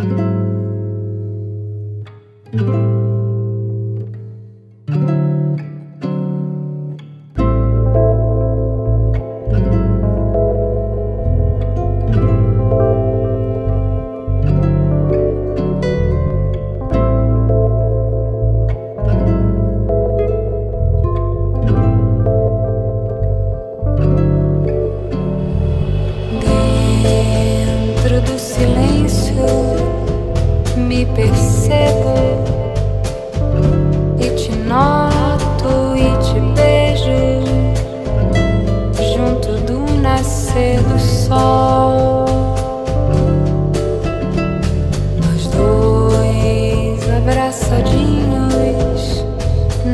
thank you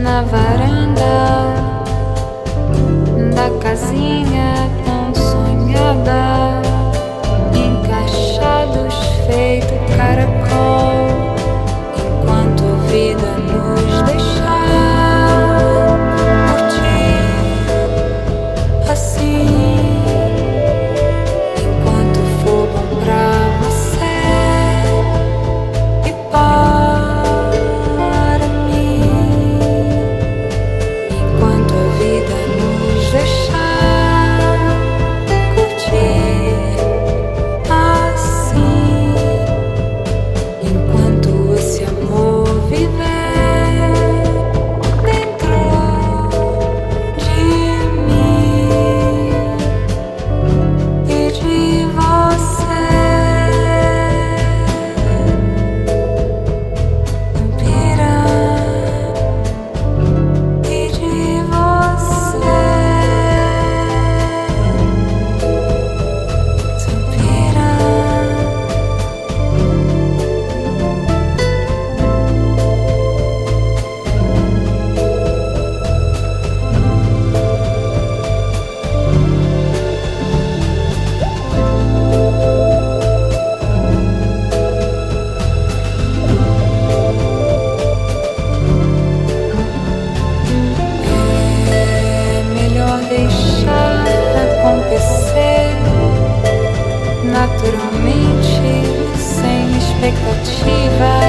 na varanda da casinha. Naturalmente, sem expectativas.